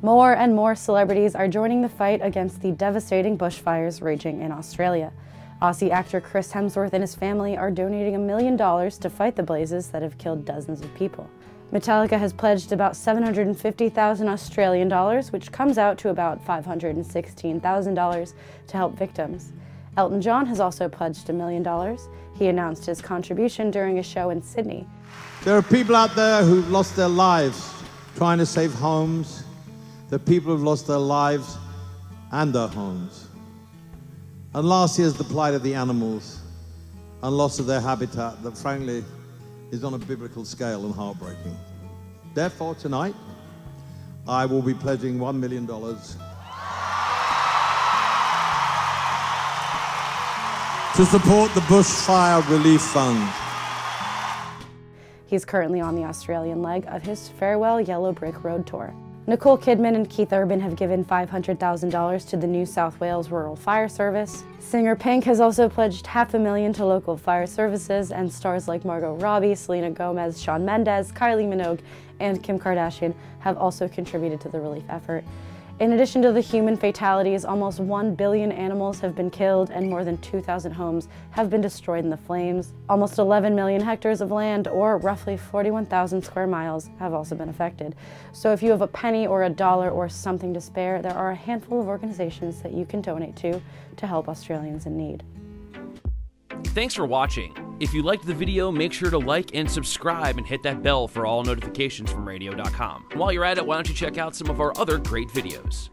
More and more celebrities are joining the fight against the devastating bushfires raging in Australia. Aussie actor Chris Hemsworth and his family are donating a million dollars to fight the blazes that have killed dozens of people. Metallica has pledged about 750,000 Australian dollars, which comes out to about $516,000 to help victims. Elton John has also pledged a million dollars. He announced his contribution during a show in Sydney. There are people out there who've lost their lives trying to save homes, the people who've lost their lives and their homes. And last year's the plight of the animals and loss of their habitat that frankly is on a biblical scale and heartbreaking. Therefore, tonight, I will be pledging $1 million to support the Bushfire Relief Fund. He's currently on the Australian leg of his Farewell Yellow Brick Road tour. Nicole Kidman and Keith Urban have given $500,000 to the New South Wales Rural Fire Service. Singer Pink has also pledged half a million to local fire services, and stars like Margot Robbie, Selena Gomez, Shawn Mendes, Kylie Minogue, and Kim Kardashian have also contributed to the relief effort. In addition to the human fatalities, almost 1 billion animals have been killed and more than 2,000 homes have been destroyed in the flames. Almost 11 million hectares of land, or roughly 41,000 square miles, have also been affected. So if you have a penny or a dollar or something to spare, there are a handful of organizations that you can donate to to help Australians in need. Thanks for watching. If you liked the video, make sure to like and subscribe and hit that bell for all notifications from radio.com. While you're at it, why don't you check out some of our other great videos.